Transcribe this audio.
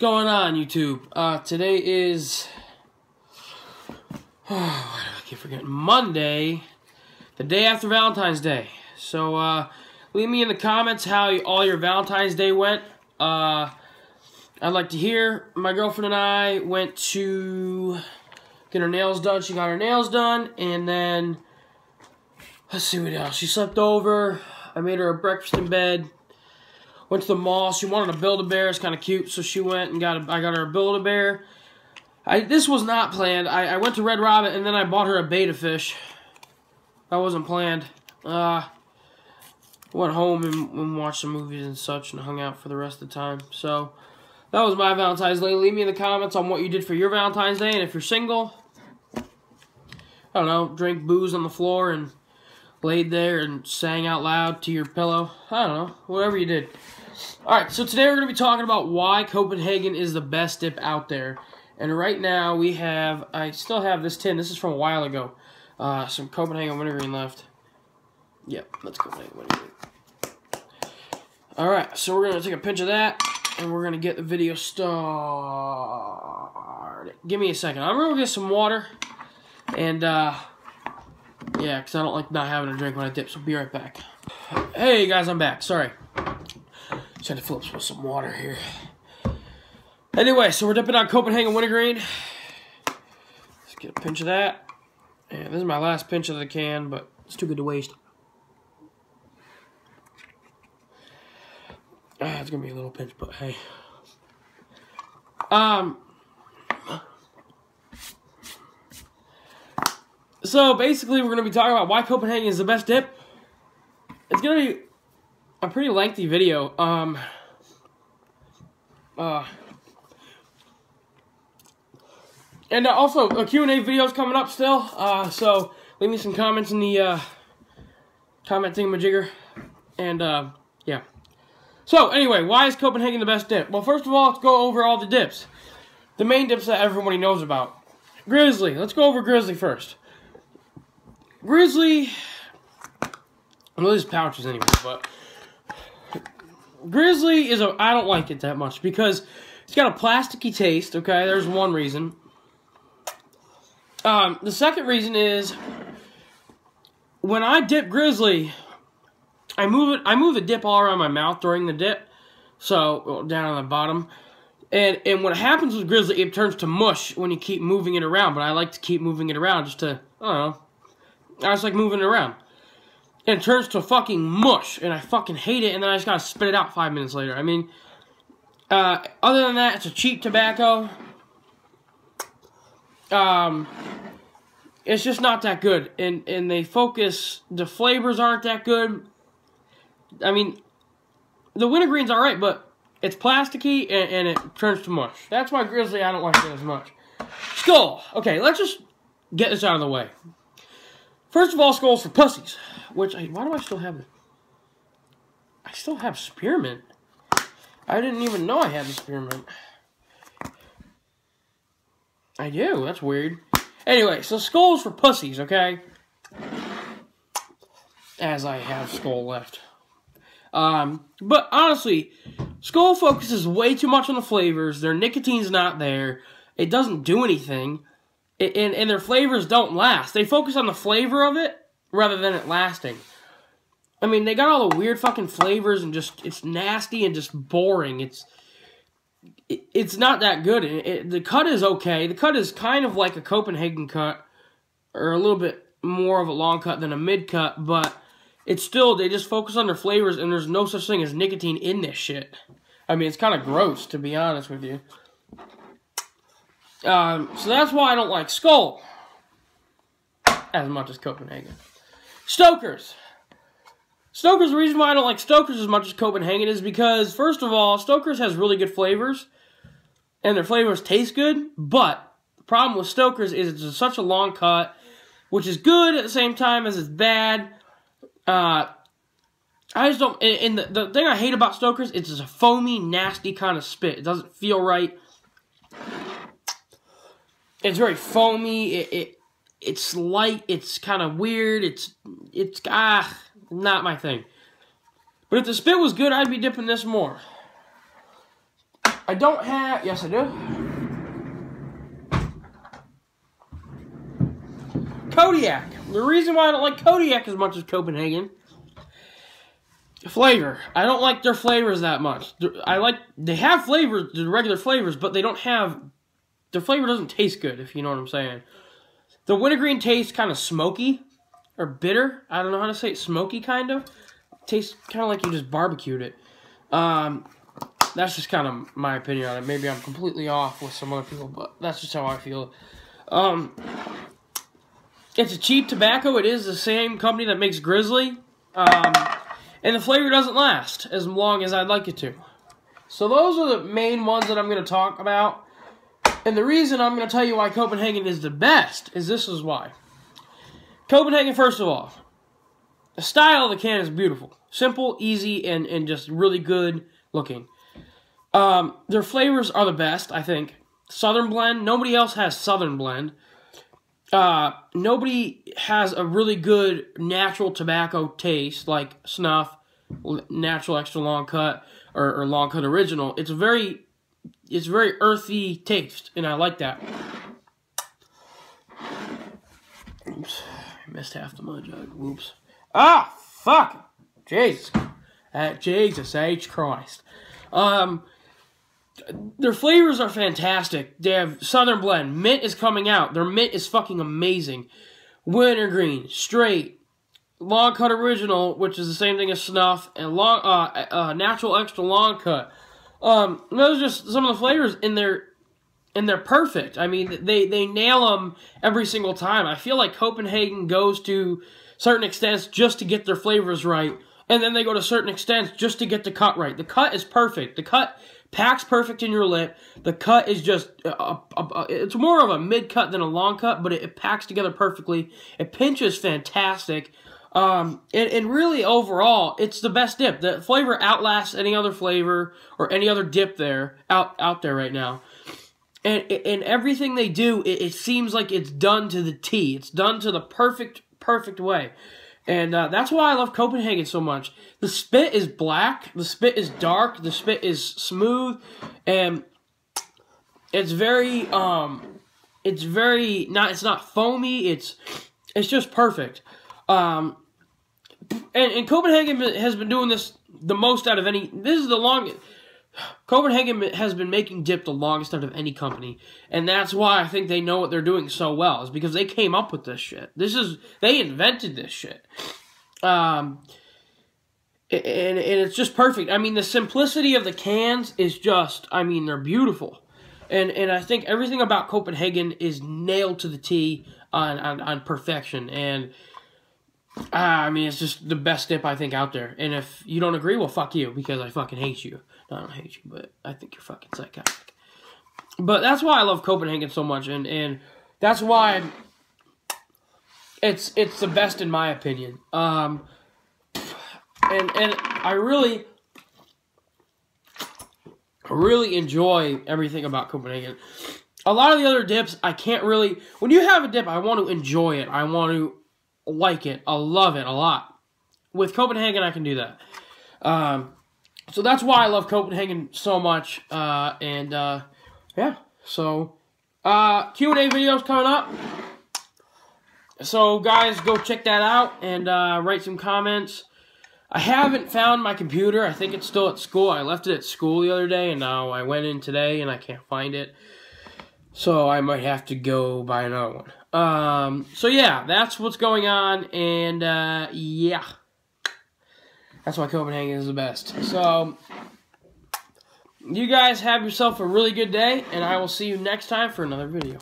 going on, YouTube? Uh, today is. Oh, I keep forgetting. Monday, the day after Valentine's Day. So, uh, leave me in the comments how all your Valentine's Day went. Uh, I'd like to hear. My girlfriend and I went to get her nails done. She got her nails done, and then. Let's see what else. She slept over. I made her a breakfast in bed. Went to the mall. She wanted a Build-A-Bear. It's kind of cute, so she went and got a, I got her a Build-A-Bear. This was not planned. I, I went to Red Robin and then I bought her a betta fish. That wasn't planned. Uh, went home and, and watched some movies and such and hung out for the rest of the time. So that was my Valentine's Day. Leave me in the comments on what you did for your Valentine's Day and if you're single. I don't know, drink booze on the floor and laid there and sang out loud to your pillow. I don't know, whatever you did. Alright, so today we're going to be talking about why Copenhagen is the best dip out there. And right now we have, I still have this tin, this is from a while ago. Uh, some Copenhagen wintergreen left. Yep, that's Copenhagen wintergreen. Alright, so we're going to take a pinch of that, and we're going to get the video started. Give me a second. I'm going to get some water, and, uh, yeah, because I don't like not having a drink when I dip, so be right back. Hey, guys, I'm back. Sorry. Had to flip with some water here. Anyway, so we're dipping on Copenhagen Wintergreen. Let's get a pinch of that. And this is my last pinch of the can, but it's too good to waste. Ah, it's gonna be a little pinch, but hey. Um. So basically, we're gonna be talking about why Copenhagen is the best dip. It's gonna be a pretty lengthy video. Um. Uh. And uh, also, a Q&A video is coming up still. Uh, so, leave me some comments in the uh, comment thingamajigger. And, uh, yeah. So, anyway, why is Copenhagen the best dip? Well, first of all, let's go over all the dips. The main dips that everybody knows about. Grizzly. Let's go over Grizzly first. Grizzly... Well, there's pouches anyway, but... Grizzly is a... I don't like it that much because it's got a plasticky taste, okay? There's one reason. Um, the second reason is when I dip Grizzly, I move it. I move the dip all around my mouth during the dip, so well, down on the bottom. And and what happens with Grizzly, it turns to mush when you keep moving it around. But I like to keep moving it around just to I don't know. I just like moving it around. And it turns to fucking mush, and I fucking hate it. And then I just gotta spit it out five minutes later. I mean, uh, other than that, it's a cheap tobacco. Um, it's just not that good, and and they focus. The flavors aren't that good. I mean, the wintergreen's all right, but it's plasticky and, and it turns to mush. That's why Grizzly I don't like it as much. Skoal. Okay, let's just get this out of the way. First of all, Skoal's for pussies. Which I, why do I still have it? I still have spearmint. I didn't even know I had the spearmint. I do. That's weird. Anyway, so Skoal's for pussies, okay? As I have Skoal left. Um, but honestly, Skoal focuses way too much on the flavors. Their nicotine's not there. It doesn't do anything. It, and, and their flavors don't last. They focus on the flavor of it rather than it lasting. I mean, they got all the weird fucking flavors and just, it's nasty and just boring. It's, it's not that good. It, it, the cut is okay. The cut is kind of like a Copenhagen cut, or a little bit more of a long cut than a mid cut, but it's still, they just focus on their flavors, and there's no such thing as nicotine in this shit. I mean, it's kind of gross, to be honest with you. Um, so that's why I don't like Skoal as much as Copenhagen. Stokers. Stoker's, the reason why I don't like Stoker's as much as Copenhagen is because, first of all, Stoker's has really good flavors, and their flavors taste good, but the problem with Stoker's is it's such a long cut, which is good at the same time as it's bad. Uh, I just don't, and, the, the thing I hate about Stoker's, it's just a foamy, nasty kind of spit. It doesn't feel right. It's very foamy, it, it it's light, it's kind of weird, it's, it's, ah, not my thing. But if the spit was good, I'd be dipping this more. I don't have. Yes, I do. Kodiak. The reason why I don't like Kodiak as much as Copenhagen. Flavor. I don't like their flavors that much. I like they have flavors, the regular flavors, but they don't have the flavor doesn't taste good. If you know what I'm saying. The wintergreen tastes kind of smoky or bitter. I don't know how to say it. Smoky kind of tastes kind of like you just barbecued it. Um, that's just kind of my opinion on it. Maybe I'm completely off with some other people, but that's just how I feel. Um, it's a cheap tobacco. It is the same company that makes Grizzly. Um, and the flavor doesn't last as long as I'd like it to. So those are the main ones that I'm going to talk about. And the reason I'm going to tell you why Copenhagen is the best is this is why. Copenhagen, first of all, the style of the can is beautiful. Simple, easy, and, and just really good looking. Um, their flavors are the best, I think. Southern blend. Nobody else has Southern blend. Uh, nobody has a really good natural tobacco taste like snuff, natural extra long cut, or, or long cut original. It's very, it's very earthy taste, and I like that. Oops, I missed half the mud jug. Whoops. Ah, fuck. Jesus. Uh, Jesus H. Christ. Um, their flavors are fantastic. They have Southern Blend. Mint is coming out. Their mint is fucking amazing. Wintergreen, straight, long cut original, which is the same thing as snuff, and long uh, uh, natural extra long cut. Um, those are just some of the flavors in there, and they're perfect. I mean, they they nail them every single time. I feel like Copenhagen goes to certain extents just to get their flavors right, and then they go to certain extents just to get the cut right. The cut is perfect. The cut Packs perfect in your lip. The cut is just, a, a, a, it's more of a mid cut than a long cut, but it, it packs together perfectly. It pinches fantastic. Um, and, and really overall, it's the best dip. The flavor outlasts any other flavor or any other dip there out out there right now. And and everything they do, it, it seems like it's done to the T. It's done to the perfect perfect way. And uh, that's why I love Copenhagen so much. The spit is black, the spit is dark, the spit is smooth, and it's very, um, it's very, not, it's not foamy, it's, it's just perfect. Um, and, and Copenhagen has been doing this the most out of any, this is the longest, Copenhagen has been making dip the longest out of any company, and that's why I think they know what they're doing so well. Is because they came up with this shit. This is they invented this shit. Um, and, and it's just perfect. I mean, the simplicity of the cans is just. I mean, they're beautiful, and and I think everything about Copenhagen is nailed to the T on on, on perfection. And uh, I mean, it's just the best dip I think out there. And if you don't agree, well, fuck you because I fucking hate you. I don't hate you, but I think you're fucking psychotic. But that's why I love Copenhagen so much, and and that's why it's it's the best in my opinion. Um, and and I really really enjoy everything about Copenhagen. A lot of the other dips, I can't really. When you have a dip, I want to enjoy it. I want to like it. I love it a lot. With Copenhagen, I can do that. Um, so that's why I love Copenhagen so much. Uh, and uh, yeah, so uh, Q and A videos coming up. So guys, go check that out and uh, write some comments. I haven't found my computer. I think it's still at school. I left it at school the other day, and now I went in today and I can't find it. So I might have to go buy another one. Um, so yeah, that's what's going on, and uh, yeah. That's why Copenhagen is the best. So, you guys have yourself a really good day, and I will see you next time for another video.